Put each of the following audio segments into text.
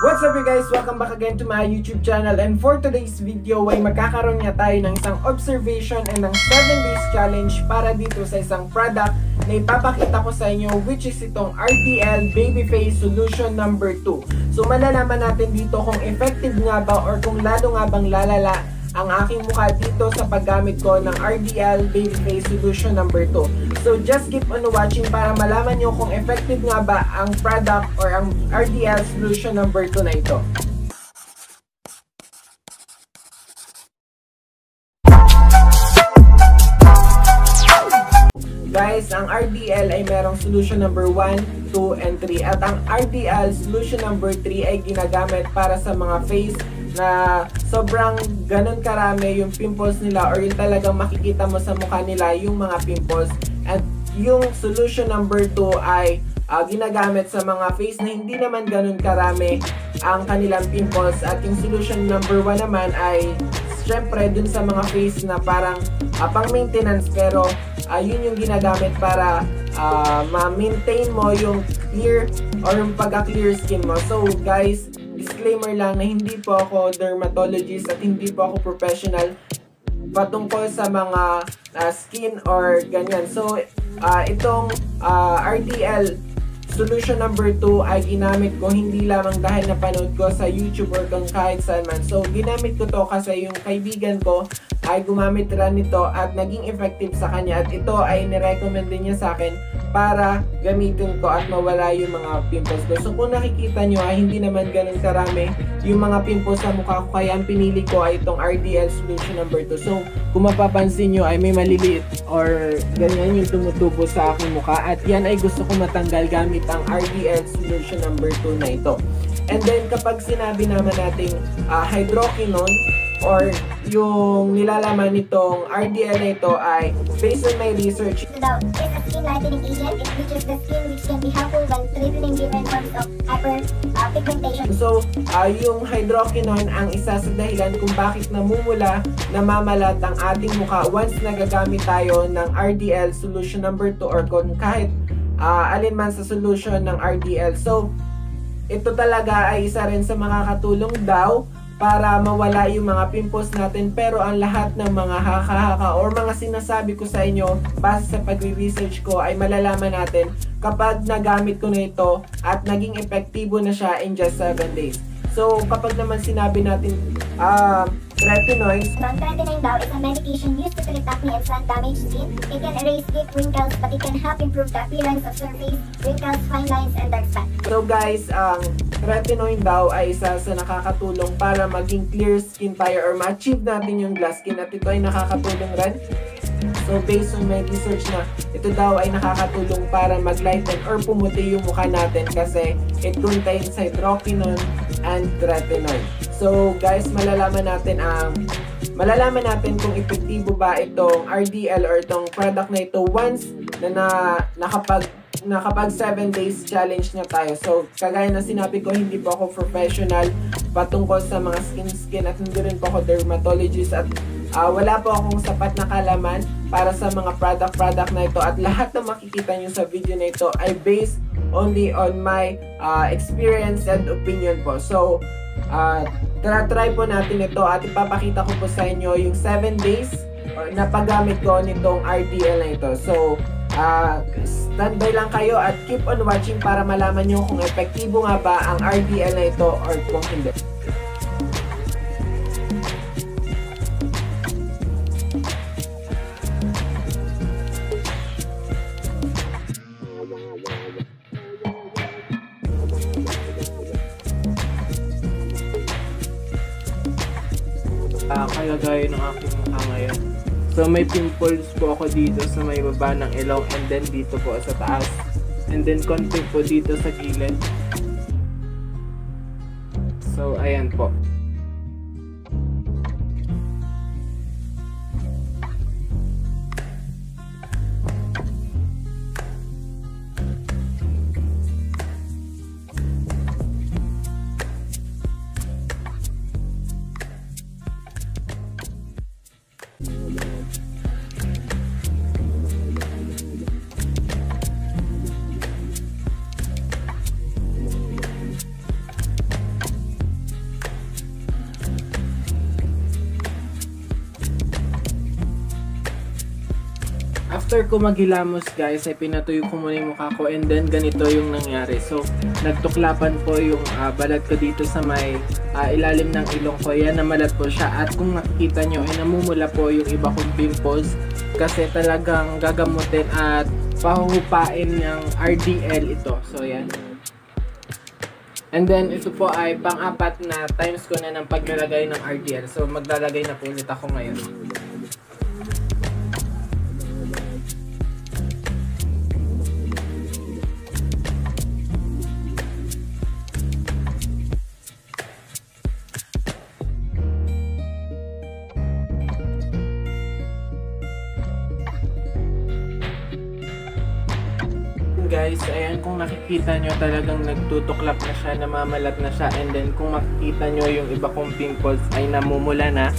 What's up you guys? Welcome back again to my YouTube channel and for today's video ay magkakaroon nga tayo ng isang observation and ng 7 days challenge para dito sa isang product na ipapakita ko sa inyo which is itong RTL Babyface Solution number 2. So malalaman natin dito kung effective nga ba or kung lalo nga bang lalala ang aking mukha dito sa paggamit ko ng RDL Babyface Solution number 2. So just keep on watching para malaman nyo kung effective nga ba ang product or ang RDL Solution number 2 na ito. Guys, ang RDL ay merong solution number 1, 2, and 3. At ang RDL solution number 3 ay ginagamit para sa mga face na sobrang ganun karami yung pimples nila or yung talagang makikita mo sa mukha nila yung mga pimples. At yung solution number 2 ay uh, ginagamit sa mga face na hindi naman ganun karami ang kanilang pimples. At yung solution number 1 naman ay syempre dun sa mga face na parang uh, pang maintenance pero uh, yun yung ginagamit para uh, ma-maintain mo yung clear or yung pagka-clear skin mo. So guys, disclaimer lang na hindi po ako dermatologist at hindi po ako professional patungkol sa mga uh, skin or ganyan. So, uh, itong uh, RDL solution number 2 ay ginamit ko hindi lamang dahil napanood ko sa YouTube or kung kahit saan man. So, ginamit ko to kasi yung kaibigan ko ay gumamit rin nito at naging effective sa kanya at ito ay nirecommend din niya sa akin para gamitin ko at mawala yung mga pimples ko. So kung nakikita nyo ay hindi naman ganun karami yung mga pimples sa mukha ko kaya ang pinili ko ay itong RDL solution number 2. So kung mapapansin nyo ay may maliliit or ganyan yung tumutubo sa aking mukha at yan ay gusto ko matanggal gamit ang RDL solution number 2 na ito. And then kapag sinabi naman nating uh, hydroquinone or yung nilalaman nitong RDL na ito ay based on my research. Daw is a skin lightening agent. It bleaches the skin which can be helpful when treating different forms of hyperpigmentation. Uh, so, uh, yung hydroquinone ang isa sa dahilan kung bakit namumula, namamalat ang ating mukha once nagagamit tayo ng RDL solution number 2 or kung kahit uh, alin man sa solution ng RDL. So, ito talaga ay isa rin sa makakatulong daw para mawala yung mga pimples natin pero ang lahat ng mga haka-haka or mga sinasabi ko sa inyo base sa pagre-research ko ay malalaman natin kapag nagamit ko na ito at naging epektibo na siya in just 7 days. So kapag naman sinabi natin uh, retinoids. Non-retinoid daw is a medication used to treat acne and sun-damaged skin. It can erase deep wrinkles but it can help improve the appearance of surface, wrinkles, fine lines, and dark spots. So guys, ang retinoid daw ay isa sa nakakatulong para maging clear skin tayo or ma-achieve natin yung glass skin at ito ay nakakatulong rin So based on my research na ito daw ay nakakatulong para maglighten or pumuti yung mukha natin kasi it contains hydroquinone and retinoid. So guys, malalaman natin ang um, malalaman natin kung epektibo ba itong RDL or itong product na ito once na, na nakapag nakapag 7 days challenge na tayo. So, kagaya na sinabi ko, hindi po ako professional patungkol sa mga skin-skin at hindi rin po ako dermatologist at uh, wala po akong sapat na kalaman para sa mga product-product na ito at lahat na makikita nyo sa video na ito ay based only on my uh, experience and opinion po. So, uh, try po natin ito at ipapakita ko po sa inyo yung 7 days na paggamit ko nitong RDL na ito. So, uh, standby lang kayo at keep on watching para malaman nyo kung epektibo nga ba ang RDL na ito or kung hindi. So may pimples po ako dito sa may baba ng ilong and then dito po sa taas. And then konti po dito sa gilid. So ayan po. After ko maghilamos guys, ay pinatuyo ko muna yung mukha ko and then ganito yung nangyari. So, nagtuklapan po yung uh, balat ko dito sa may uh, ilalim ng ilong ko. Yan, namalat po siya. At kung nakikita nyo, ay namumula po yung iba kong pimples kasi talagang gagamutin at pahuhupain ng RDL ito. So, yan. And then, ito po ay pang-apat na times ko na ng paglalagay ng RDL. So, maglalagay na po ulit ako ngayon. Guys, ayan kung nakikita nyo talagang nagtutuklap na siya, namamalat na siya and then kung makikita nyo yung iba kong pimples ay namumula na.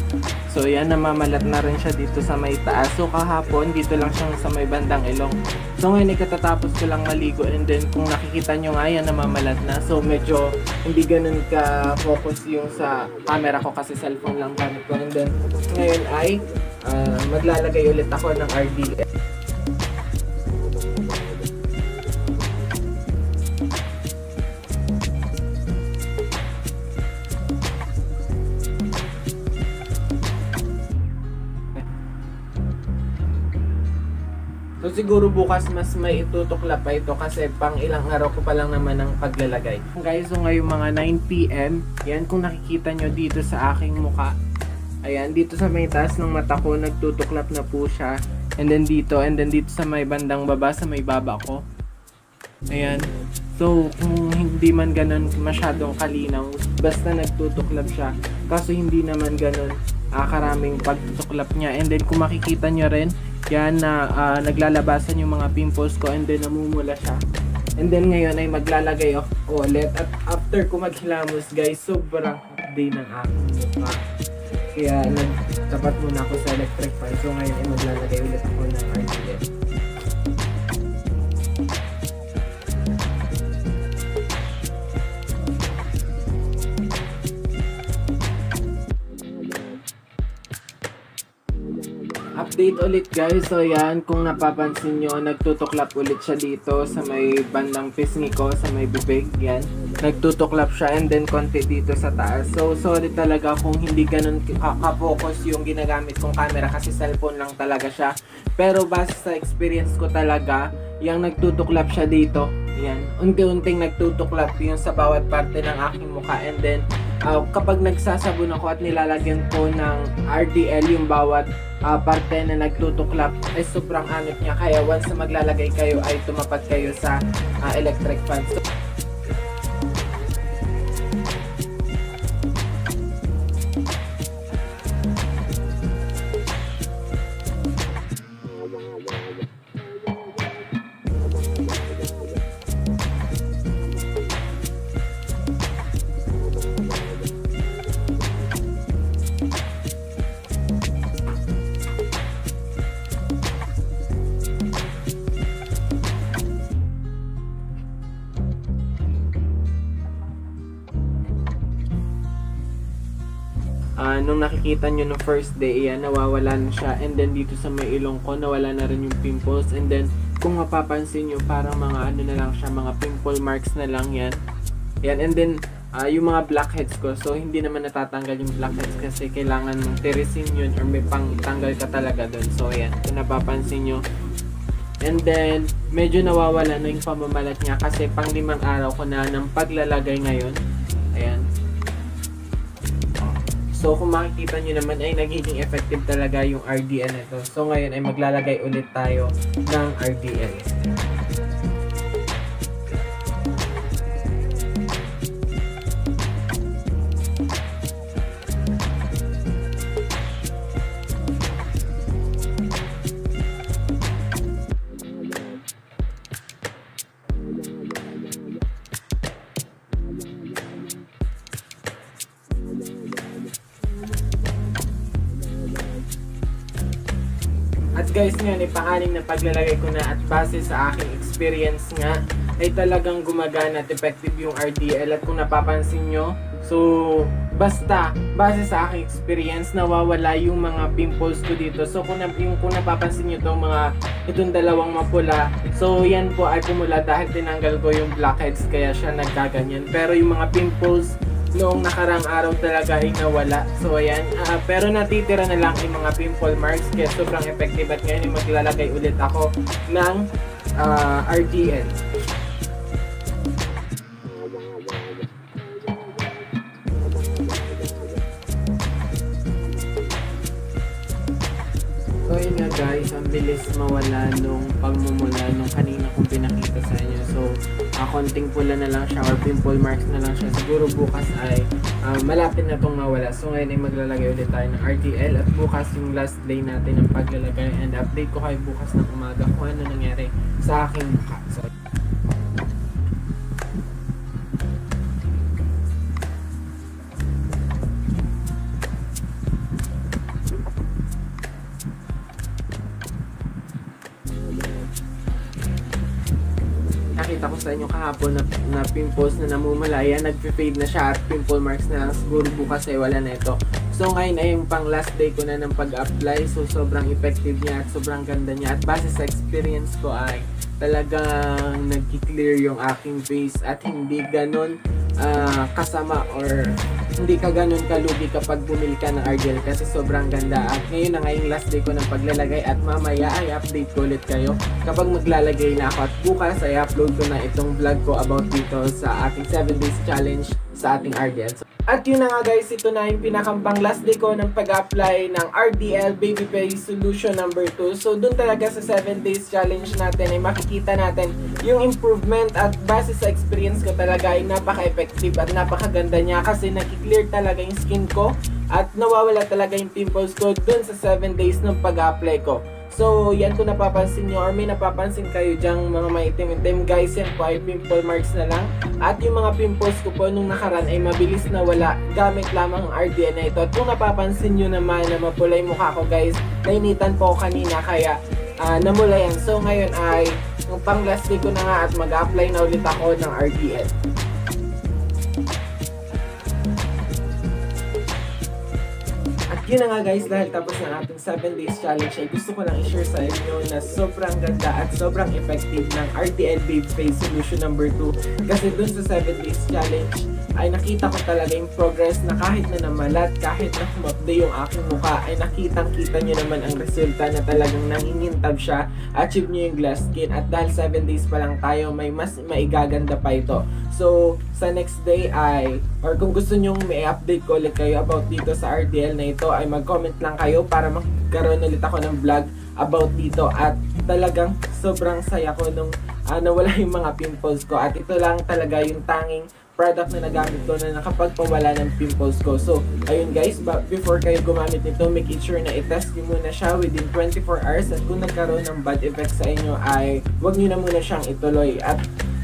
So ayan, namamalat na rin siya dito sa may taas. So kahapon dito lang siyang sa may bandang ilong. So ngayon ikatatapos ko lang maligo and then kung nakikita nyo nga yan namamalat na. So medyo hindi ganun ka focus yung sa camera ko kasi cellphone lang gamit ko. And then ngayon ay uh, maglalagay ulit ako ng RDL So siguro bukas mas may itutukla pa ito kasi pang ilang araw ko pa lang naman ang paglalagay. Guys, so ngayong mga 9pm, yan kung nakikita nyo dito sa aking muka. Ayan, dito sa may taas ng mata ko, nagtutuklap na po siya. And then dito, and then dito sa may bandang baba, sa may baba ko. Ayan. So, kung hindi man ganun masyadong kalinaw, basta nagtutuklap siya. Kaso hindi naman ganun uh, karaming pagtutuklap niya. And then kung makikita nyo rin, yan na uh, naglalabasan yung mga pimples ko and then namumula siya. And then ngayon ay maglalagay ako ulit. At after ko maghilamos guys, sobrang day ng aking mukha. Kaya nagtapat muna ako sa electric fan. So ngayon ay maglalagay ulit ako ng RGF. Update ulit guys. So yan, kung napapansin nyo, nagtutuklap ulit siya dito sa may bandang pisngi ko, sa may bibig. Yan, nagtutuklap siya and then konti dito sa taas. So sorry talaga kung hindi ganun ka-focus yung ginagamit kong camera kasi cellphone lang talaga siya. Pero base sa experience ko talaga, yung nagtutuklap siya dito. Yan, unti-unting nagtutuklap yung sa bawat parte ng aking mukha and then uh, kapag nagsasabon ako at nilalagyan ko ng RDL yung bawat uh, parte na nagtutuklap ay sobrang anot niya. Kaya once na maglalagay kayo ay tumapad kayo sa uh, electric fan. So, uh, nung nakikita nyo no first day, yan, nawawala na siya. And then dito sa may ilong ko, nawala na rin yung pimples. And then, kung mapapansin nyo, parang mga ano na lang siya, mga pimple marks na lang yan. Yan, and then, uh, yung mga blackheads ko. So, hindi naman natatanggal yung blackheads kasi kailangan mong tirisin yun or may pang tanggal ka talaga doon. So, yan, kung napapansin nyo. And then, medyo nawawala na yung pamamalat niya kasi pang limang araw ko na ng paglalagay ngayon. Ayan. So kung makikita nyo naman ay nagiging effective talaga yung RDL nito. So ngayon ay maglalagay ulit tayo ng RDL. Guys nga, ipaanim na paglalagay ko na at base sa aking experience nga, ay talagang gumagana at effective yung RDL. At kung napapansin nyo, So, basta, base sa aking experience, nawawala yung mga pimples ko dito. So, kung, yung, kung napapansin nyo itong mga, itong dalawang mapula, so yan po ay pumula dahil tinanggal ko yung blackheads, kaya siya nagkaganyan. Pero yung mga pimples, noong nakarang araw talaga ay nawala. So ayan, Ah, pero natitira na lang yung mga pimple marks kaya sobrang effective at ngayon ay maglalagay ulit ako ng ah, RTL. So yun nga guys, ang bilis mawala nung pagmumula nung kanina kong pinakita sa inyo. So, ah, konting pula na lang siya or pimple marks na lang siya. Siguro bukas ay ah, malapit na itong mawala. So ngayon ay maglalagay ulit tayo ng RTL at bukas yung last day natin ng paglalagay and update ko kayo bukas ng umaga kung ano nangyari sa aking mukha. So, nakita ko sa inyo kahapon na, na pimples na namumulaya, nag-fade na siya at pimple marks na. Siguro bukas ay wala na ito. So ngayon ay yung pang last day ko na ng pag-apply. So sobrang effective niya at sobrang ganda niya. At base sa experience ko ay talagang nag-clear yung aking face at hindi ganon ah, kasama or hindi ka ganun kalugi kapag bumili ka ng RGL kasi sobrang ganda. At ngayon na nga last day ko ng paglalagay at mamaya ay update ko ulit kayo. Kapag maglalagay na ako at bukas ay upload ko na itong vlog ko about dito sa ating 7 days challenge sa ating RDL. At yun na nga guys, ito na yung pinakampang last day ko ng pag-apply ng RDL Baby Face Solution number 2. So dun talaga sa 7 days challenge natin ay makikita natin yung improvement at base sa experience ko talaga ay napaka-effective at napakaganda niya kasi nakiklear talaga yung skin ko at nawawala talaga yung pimples ko dun sa 7 days ng pag-apply ko. So, yan kung napapansin nyo or may napapansin kayo dyang mga maitim-itim guys, yan po ay pimple marks na lang. At yung mga pimples ko po nung nakaraan ay mabilis na wala gamit lamang ang RDN na ito. At kung napapansin nyo naman na mapula yung mukha ko guys, nainitan po ako kanina kaya ah, namula yan. So, ngayon ay yung pang last day ko na nga at mag-apply na ulit ako ng RDN. Yun na nga guys, dahil tapos na ating 7 days challenge ay gusto ko lang i-share sa inyo na sobrang ganda at sobrang effective ng RTL Babe Face Solution number 2. Kasi dun sa 7 days challenge ay nakita ko talaga yung progress na kahit na namalat, kahit na humapde yung aking mukha, ay nakitang kita nyo naman ang resulta na talagang nangingintab siya, achieve nyo yung glass skin at dahil 7 days pa lang tayo, may mas maigaganda pa ito. So, sa next day ay, or kung gusto nyo may update ko ulit kayo about dito sa RDL na ito, ay mag-comment lang kayo para magkaroon ulit ako ng vlog about dito at talagang sobrang saya ko nung ah, nawala yung mga pimples ko at ito lang talaga yung tanging product na nagamit ko na nakapagpawala ng pimples ko. So, ayun guys, before kayo gumamit nito, make sure na i-test nyo muna siya within 24 hours at kung nagkaroon ng bad effect sa inyo ay huwag nyo na muna siyang ituloy. At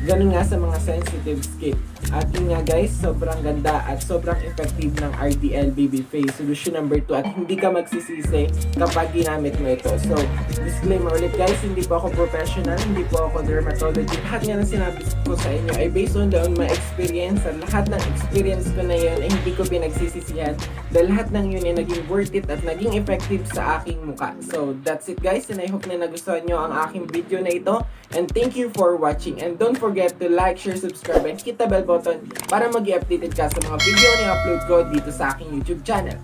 ganun nga sa mga sensitive skin. At yun nga guys, sobrang ganda at sobrang effective ng RTL Baby Face Solution number 2 at hindi ka magsisisi kapag ginamit mo ito. So, disclaimer ulit guys, hindi po ako professional, hindi po ako dermatology. Lahat nga ng sinabi ko sa inyo ay based on the on my experience at lahat ng experience ko na yun ay hindi ko pinagsisisihan dahil lahat ng yun ay naging worth it at naging effective sa aking muka. So, that's it guys and I hope na nagustuhan nyo ang aking video na ito and thank you for watching and don't forget to like, share, subscribe and hit the bell button para mag updated ka sa mga video na i-upload ko dito sa aking YouTube channel.